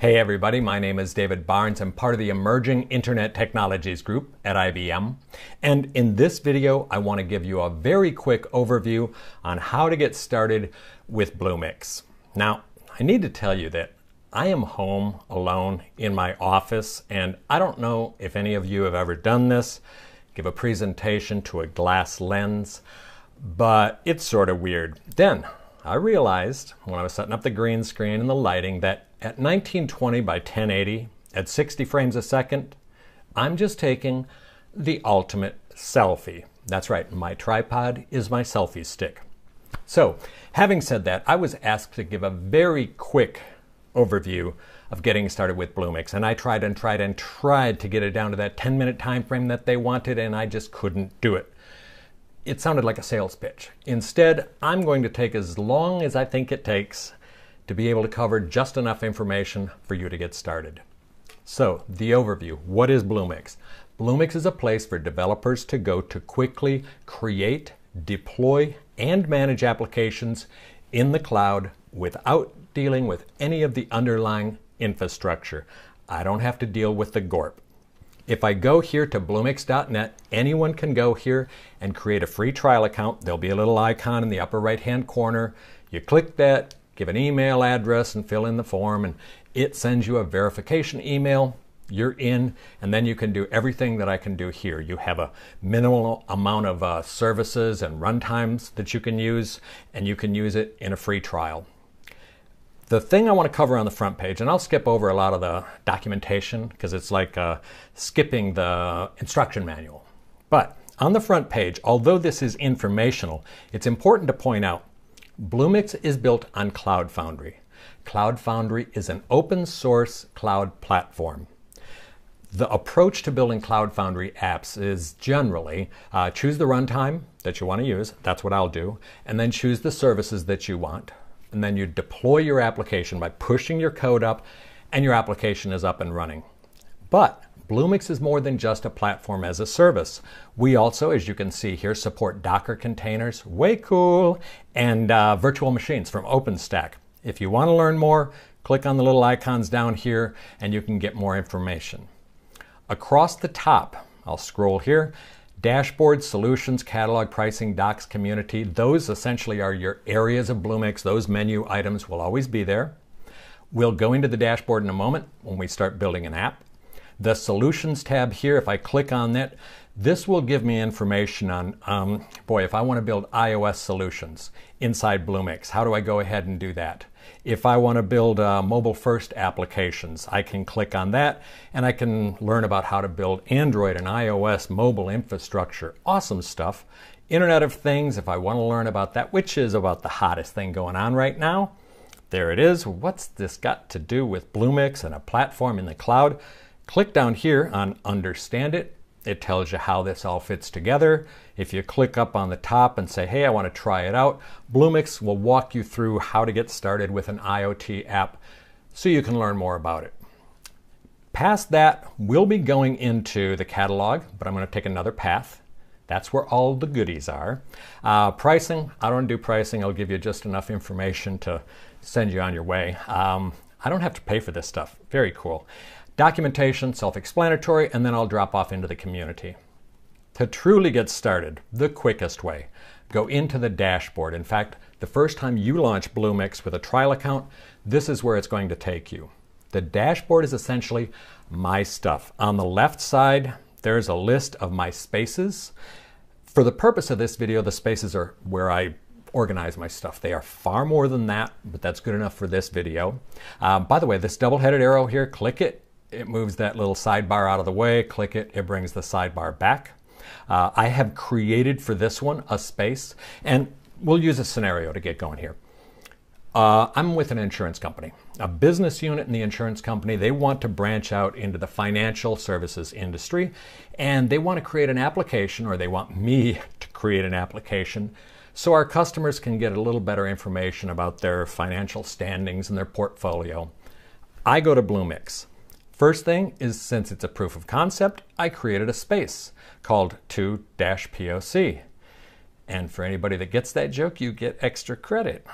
Hey everybody, my name is David Barnes. I'm part of the Emerging Internet Technologies Group at IBM. And in this video, I want to give you a very quick overview on how to get started with Bluemix. Now, I need to tell you that I am home alone in my office, and I don't know if any of you have ever done this, give a presentation to a glass lens, but it's sort of weird. Then I realized when I was setting up the green screen and the lighting that at 1920 by 1080 at 60 frames a second, I'm just taking the ultimate selfie. That's right, my tripod is my selfie stick. So, having said that, I was asked to give a very quick overview of getting started with Bluemix, and I tried and tried and tried to get it down to that 10 minute time frame that they wanted, and I just couldn't do it. It sounded like a sales pitch. Instead, I'm going to take as long as I think it takes to be able to cover just enough information for you to get started. So, the overview what is Bluemix? Bluemix is a place for developers to go to quickly create, deploy, and manage applications in the cloud without dealing with any of the underlying infrastructure. I don't have to deal with the GORP. If I go here to Bluemix.net, anyone can go here and create a free trial account. There'll be a little icon in the upper right hand corner. You click that, give an email address and fill in the form, and it sends you a verification email. You're in, and then you can do everything that I can do here. You have a minimal amount of uh, services and runtimes that you can use, and you can use it in a free trial. The thing I want to cover on the front page, and I'll skip over a lot of the documentation because it's like uh, skipping the instruction manual. But on the front page, although this is informational, it's important to point out Bluemix is built on Cloud Foundry. Cloud Foundry is an open source cloud platform. The approach to building Cloud Foundry apps is generally uh, choose the runtime that you want to use, that's what I'll do, and then choose the services that you want. And then you deploy your application by pushing your code up, and your application is up and running. But Bluemix is more than just a platform as a service. We also, as you can see here, support Docker containers, way cool, and uh, virtual machines from OpenStack. If you want to learn more, click on the little icons down here and you can get more information. Across the top, I'll scroll here, dashboard, solutions, catalog, pricing, docs, community. Those essentially are your areas of Bluemix. Those menu items will always be there. We'll go into the dashboard in a moment when we start building an app. The Solutions tab here, if I click on that, this will give me information on, um, boy, if I want to build iOS solutions inside Bluemix, how do I go ahead and do that? If I want to build uh, mobile first applications, I can click on that and I can learn about how to build Android and iOS mobile infrastructure. Awesome stuff. Internet of Things, if I want to learn about that, which is about the hottest thing going on right now, there it is. What's this got to do with Bluemix and a platform in the cloud? Click down here on Understand It. It tells you how this all fits together. If you click up on the top and say, hey, I want to try it out, Bluemix will walk you through how to get started with an IoT app so you can learn more about it. Past that, we'll be going into the catalog, but I'm going to take another path. That's where all the goodies are. Uh, pricing, I don't do pricing. I'll give you just enough information to send you on your way. Um, I don't have to pay for this stuff. Very cool. Documentation, self explanatory, and then I'll drop off into the community. To truly get started, the quickest way, go into the dashboard. In fact, the first time you launch Bluemix with a trial account, this is where it's going to take you. The dashboard is essentially my stuff. On the left side, there's a list of my spaces. For the purpose of this video, the spaces are where I organize my stuff. They are far more than that, but that's good enough for this video. Uh, by the way, this double-headed arrow here, click it, it moves that little sidebar out of the way, click it, it brings the sidebar back. Uh, I have created for this one a space, and we'll use a scenario to get going here. Uh, I'm with an insurance company, a business unit in the insurance company. They want to branch out into the financial services industry, and they want to create an application, or they want me to create an application, so our customers can get a little better information about their financial standings and their portfolio. I go to Bluemix. First thing is since it's a proof of concept, I created a space called 2-POC. And for anybody that gets that joke, you get extra credit.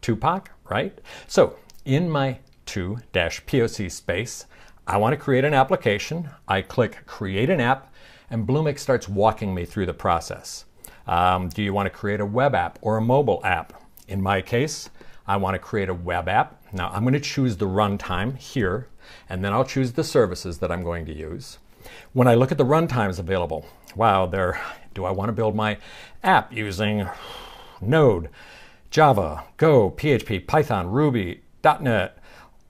Tupac, right? So in my 2-POC space. I want to create an application. I click Create an App, and Bluemix starts walking me through the process. Um, do you want to create a web app or a mobile app? In my case, I want to create a web app. Now I'm going to choose the runtime here, and then I'll choose the services that I'm going to use. When I look at the runtimes available, wow, there, do I want to build my app using Node, Java, Go, PHP, Python, Ruby, .NET,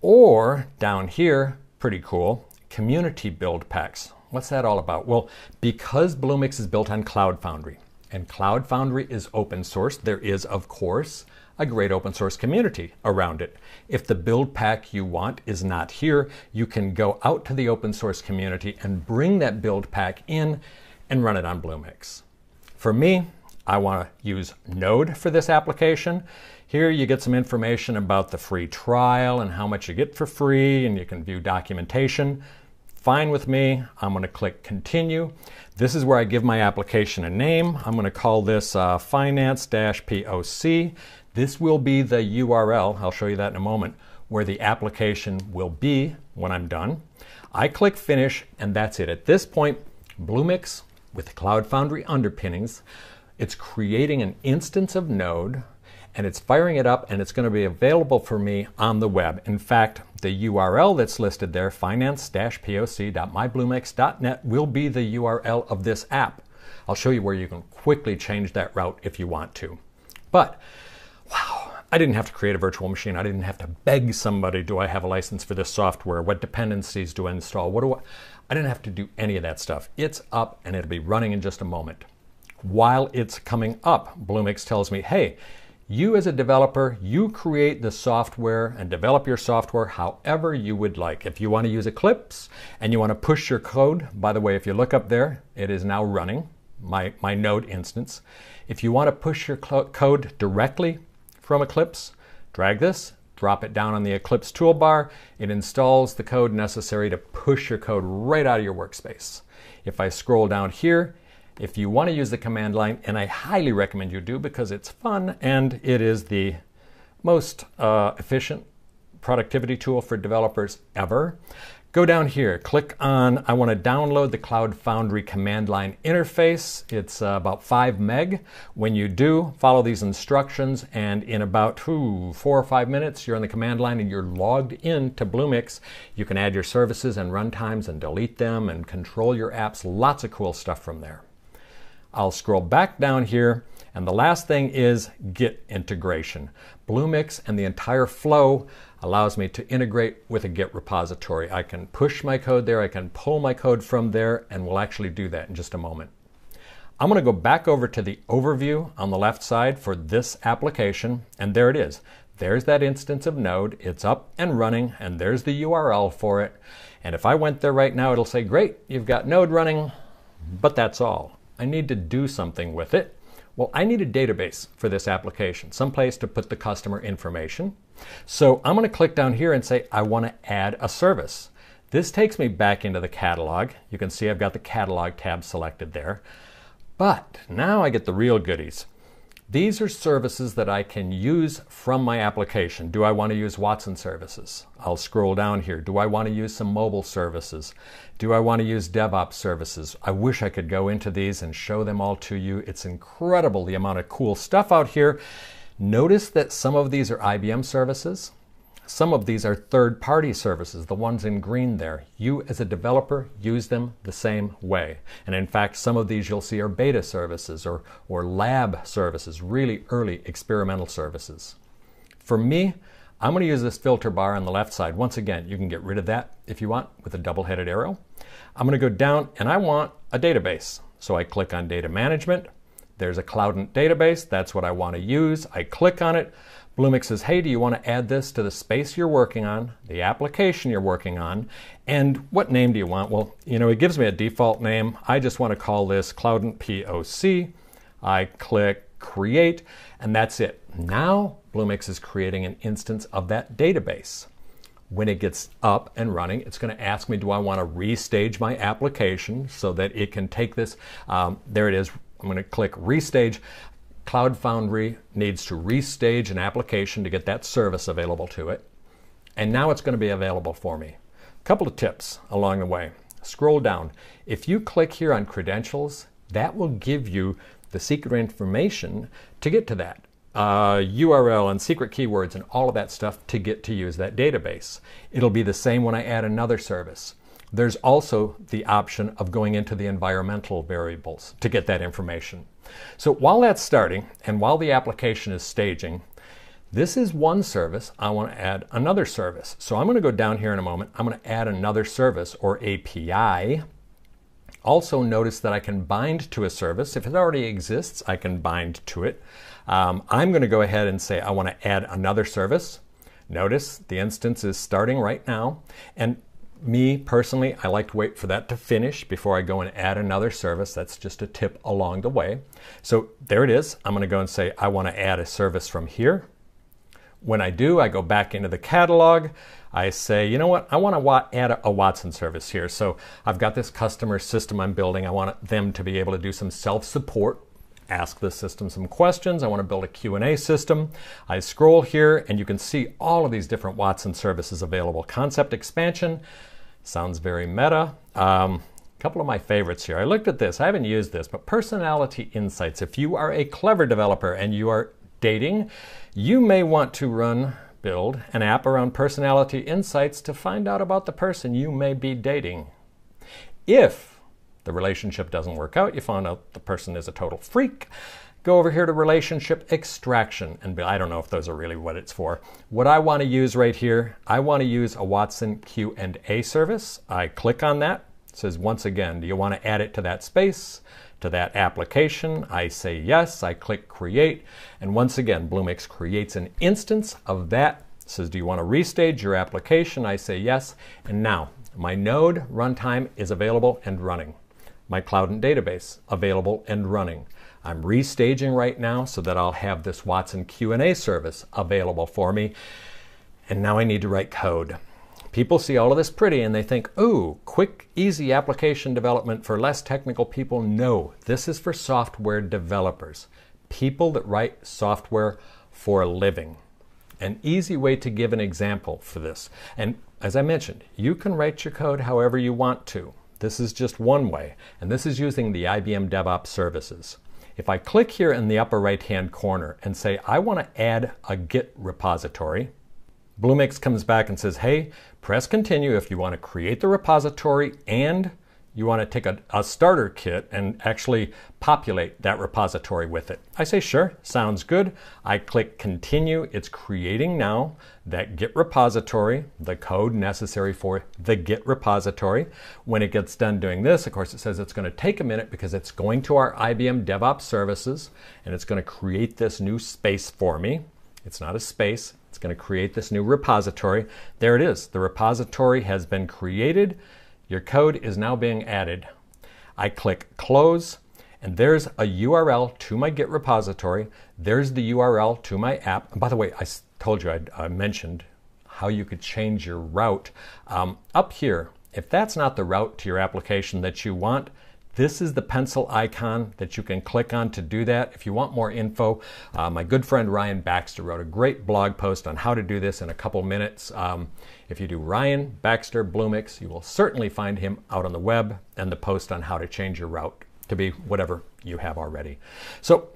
or down here, pretty cool, community build packs. What's that all about? Well, because Bluemix is built on Cloud Foundry, and Cloud Foundry is open source, there is, of course, a great open source community around it. If the build pack you want is not here, you can go out to the open source community and bring that build pack in and run it on Bluemix. For me, I want to use Node for this application. Here you get some information about the free trial and how much you get for free, and you can view documentation. Fine with me. I'm going to click Continue. This is where I give my application a name. I'm going to call this uh, Finance-POC. This will be the URL, I'll show you that in a moment, where the application will be when I'm done. I click Finish, and that's it. At this point, Bluemix, with Cloud Foundry underpinnings, it's creating an instance of Node and it's firing it up and it's going to be available for me on the web. In fact, the URL that's listed there, finance-poc.mybluemix.net, will be the URL of this app. I'll show you where you can quickly change that route if you want to. But, I didn't have to create a virtual machine. I didn't have to beg somebody, do I have a license for this software? What dependencies do I install? What do I, I didn't have to do any of that stuff. It's up and it'll be running in just a moment. While it's coming up, Bluemix tells me, hey, you, as a developer, you create the software and develop your software however you would like. If you want to use Eclipse and you want to push your code, by the way, if you look up there, it is now running, my, my Node instance. If you want to push your code directly from Eclipse, drag this, drop it down on the Eclipse toolbar. It installs the code necessary to push your code right out of your workspace. If I scroll down here, if you want to use the command line, and I highly recommend you do because it's fun and it is the most uh, efficient productivity tool for developers ever. Go down here, click on, I want to download the Cloud Foundry command line interface. It's uh, about 5 meg. When you do, follow these instructions, and in about ooh, four or five minutes, you're on the command line and you're logged in to Bluemix. You can add your services and runtimes and delete them and control your apps. Lots of cool stuff from there. I'll scroll back down here, and the last thing is Git integration. Bluemix and the entire flow allows me to integrate with a Git repository. I can push my code there, I can pull my code from there, and we'll actually do that in just a moment. I'm going to go back over to the overview on the left side for this application, and there it is. There's that instance of Node. It's up and running, and there's the URL for it. And if I went there right now, it'll say, Great, you've got Node running, but that's all. I need to do something with it. Well, I need a database for this application, someplace to put the customer information. So I'm going to click down here and say I want to add a service. This takes me back into the catalog. You can see I've got the catalog tab selected there. But now I get the real goodies. These are services that I can use from my application. Do I want to use Watson services? I'll scroll down here. Do I want to use some mobile services? Do I want to use DevOps services? I wish I could go into these and show them all to you. It's incredible the amount of cool stuff out here. Notice that some of these are IBM services. Some of these are third party services, the ones in green there. You, as a developer, use them the same way. And in fact, some of these you'll see are beta services or, or lab services, really early experimental services. For me, I'm going to use this filter bar on the left side. Once again, you can get rid of that if you want with a double headed arrow. I'm going to go down and I want a database. So I click on Data Management. There's a Cloudant database. That's what I want to use. I click on it. Bluemix says, hey, do you want to add this to the space you're working on, the application you're working on, and what name do you want? Well, you know, it gives me a default name. I just want to call this Cloudant POC. I click create, and that's it. Now, Bluemix is creating an instance of that database. When it gets up and running, it's going to ask me, do I want to restage my application so that it can take this? Um, there it is. I'm going to click restage. Cloud Foundry needs to restage an application to get that service available to it. And now it's going to be available for me. A couple of tips along the way. Scroll down. If you click here on credentials, that will give you the secret information to get to that. Uh, URL and secret keywords and all of that stuff to get to use that database. It'll be the same when I add another service. There's also the option of going into the environmental variables to get that information. So while that's starting and while the application is staging, this is one service. I want to add another service. So I'm going to go down here in a moment. I'm going to add another service or API. Also notice that I can bind to a service. If it already exists, I can bind to it. Um, I'm going to go ahead and say I want to add another service. Notice the instance is starting right now. And me personally, I like to wait for that to finish before I go and add another service. That's just a tip along the way. So there it is. I'm going to go and say I want to add a service from here. When I do, I go back into the catalog. I say, you know what, I want to add a Watson service here. So I've got this customer system I'm building. I want them to be able to do some self-support ask the system some questions. I want to build a Q&A system. I scroll here and you can see all of these different Watson services available. Concept expansion, Sounds very meta. Um, a couple of my favorites here. I looked at this, I haven't used this, but personality insights. If you are a clever developer and you are dating, you may want to run, build an app around personality insights to find out about the person you may be dating. If the relationship doesn't work out, you find out the person is a total freak, go over here to relationship extraction and I don't know if those are really what it's for. What I want to use right here, I want to use a Watson Q&A service. I click on that. It says once again, do you want to add it to that space, to that application? I say yes. I click create. And once again, Bluemix creates an instance of that. It says, do you want to restage your application? I say yes. And now my node runtime is available and running. My Cloudant database available and running. I'm restaging right now so that I'll have this Watson Q&A service available for me. And now I need to write code. People see all of this pretty and they think, ooh, quick, easy application development for less technical people. No, this is for software developers, people that write software for a living. An easy way to give an example for this. And as I mentioned, you can write your code however you want to. This is just one way, and this is using the IBM DevOps services. If I click here in the upper right hand corner and say I want to add a Git repository, Bluemix comes back and says, hey, press continue if you want to create the repository and you want to take a, a, starter kit and actually populate that repository with it. I say, sure, sounds good. I click continue. It's creating now that Git repository, the code necessary for the Git repository. When it gets done doing this, of course, it says it's going to take a minute because it's going to our IBM DevOps services and it's going to create this new space for me. It's not a space. It's going to create this new repository. There it is. The repository has been created. Your code is now being added. I click close and there's a URL to my Git repository. There's the URL to my app. And by the way, I told you I'd, i mentioned how you could change your route. Um, up here, if that's not the route to your application that you want, this is the pencil icon that you can click on to do that. If you want more info, uh, my good friend Ryan Baxter wrote a great blog post on how to do this in a couple minutes. Um, if you do Ryan Baxter Bluemix, you will certainly find him out on the web and the post on how to change your route to be whatever you have already. So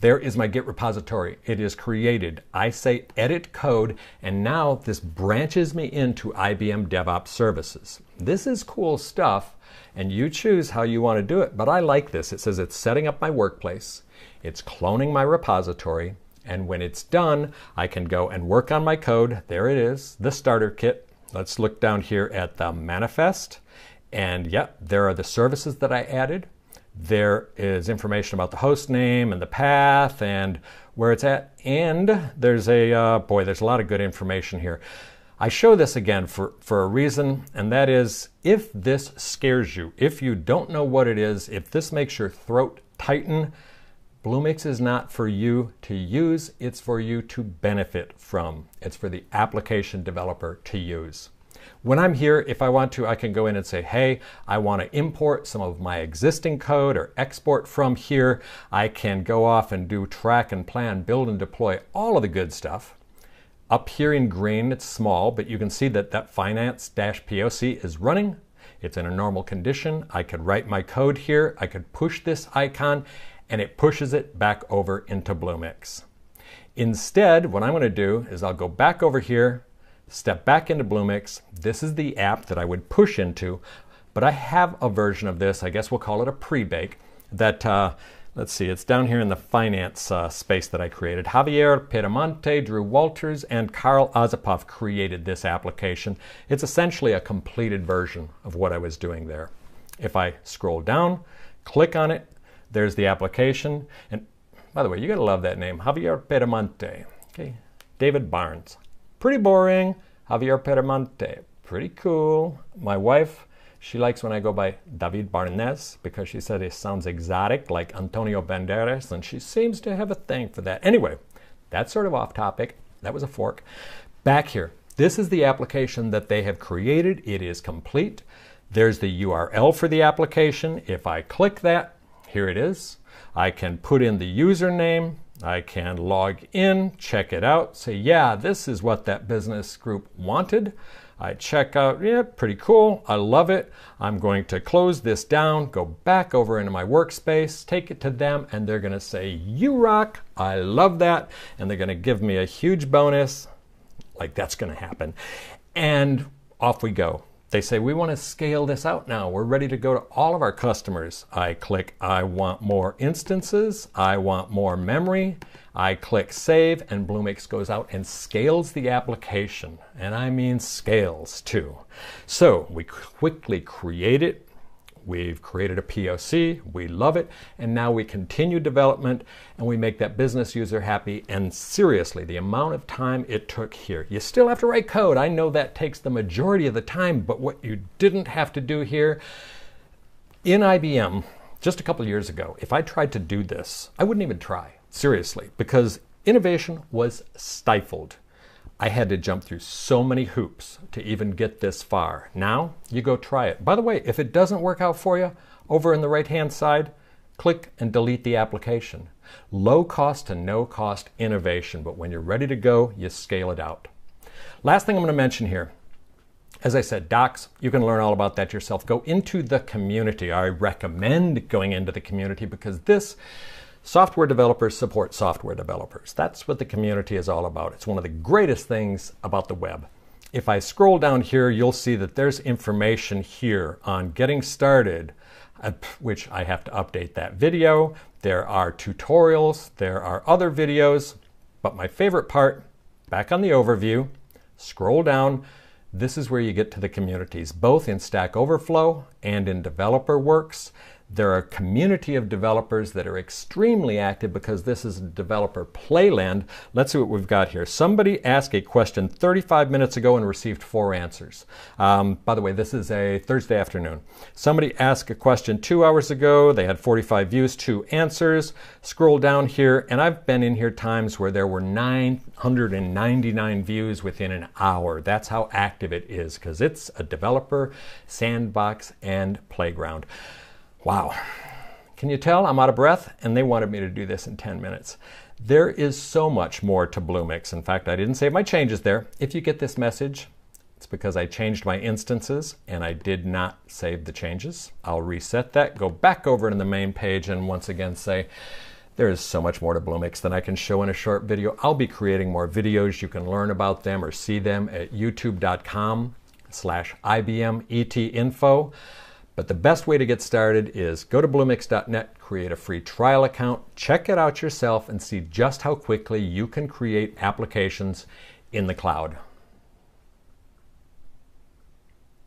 there is my Git repository. It is created. I say edit code, and now this branches me into IBM DevOps services. This is cool stuff and you choose how you want to do it. But I like this. It says it's setting up my workplace, it's cloning my repository, and when it's done, I can go and work on my code. There it is, the starter kit. Let's look down here at the manifest. And yep, there are the services that I added. There is information about the host name and the path and where it's at. And there's a, uh, boy, there's a lot of good information here. I show this again for, for a reason, and that is if this scares you, if you don't know what it is, if this makes your throat tighten, Bluemix is not for you to use, it's for you to benefit from. It's for the application developer to use. When I'm here, if I want to, I can go in and say, hey, I want to import some of my existing code or export from here. I can go off and do track and plan, build and deploy all of the good stuff. Up here in green, it's small, but you can see that that finance-POC is running. It's in a normal condition. I could write my code here. I could push this icon and it pushes it back over into Bluemix. Instead, what I'm going to do is I'll go back over here, step back into Bluemix. This is the app that I would push into, but I have a version of this, I guess we'll call it a pre-bake, that uh, Let's see, it's down here in the finance uh, space that I created. Javier Pedemonte, Drew Walters, and Karl Ozapov created this application. It's essentially a completed version of what I was doing there. If I scroll down, click on it, there's the application. And by the way, you gotta love that name, Javier Pedemonte. Okay, David Barnes. Pretty boring. Javier Pedemonte. Pretty cool. My wife she likes when I go by David Barnes because she said it sounds exotic like Antonio Banderas, and she seems to have a thing for that. Anyway, that's sort of off topic. That was a fork. Back here, this is the application that they have created. It is complete. There's the URL for the application. If I click that, here it is. I can put in the username. I can log in, check it out, say, yeah, this is what that business group wanted. I check out, yeah, pretty cool. I love it. I'm going to close this down, go back over into my workspace, take it to them, and they're going to say, You rock. I love that. And they're going to give me a huge bonus. Like that's going to happen. And off we go. They say, We want to scale this out now. We're ready to go to all of our customers. I click, I want more instances. I want more memory. I click save and Bluemix goes out and scales the application. And I mean scales too. So we quickly create it. We've created a POC, we love it, and now we continue development and we make that business user happy. And seriously, the amount of time it took here, you still have to write code. I know that takes the majority of the time, but what you didn't have to do here in IBM just a couple years ago, if I tried to do this, I wouldn't even try. Seriously, because innovation was stifled. I had to jump through so many hoops to even get this far. Now, you go try it. By the way, if it doesn't work out for you, over in the right hand side, click and delete the application. Low cost to no cost innovation, but when you're ready to go, you scale it out. Last thing I'm going to mention here as I said, docs, you can learn all about that yourself. Go into the community. I recommend going into the community because this Software developers support software developers. That's what the community is all about. It's one of the greatest things about the web. If I scroll down here, you'll see that there's information here on getting started, uh, which I have to update that video. There are tutorials, there are other videos, but my favorite part, back on the overview, scroll down, this is where you get to the communities, both in Stack Overflow and in DeveloperWorks. There are a community of developers that are extremely active because this is a developer playland. Let's see what we've got here. Somebody asked a question 35 minutes ago and received four answers. Um, by the way, this is a Thursday afternoon. Somebody asked a question two hours ago. They had 45 views, two answers. Scroll down here, and I've been in here times where there were 999 views within an hour. That's how active it is because it's a developer sandbox and playground. Wow. Can you tell I'm out of breath? And they wanted me to do this in 10 minutes. There is so much more to Bluemix. In fact, I didn't save my changes there. If you get this message, it's because I changed my instances and I did not save the changes. I'll reset that, go back over to the main page, and once again say, there is so much more to Bluemix than I can show in a short video. I'll be creating more videos. You can learn about them or see them at youtube.com slash IBM ET info. But the best way to get started is go to Bluemix.net, create a free trial account, check it out yourself, and see just how quickly you can create applications in the cloud.